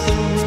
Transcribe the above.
the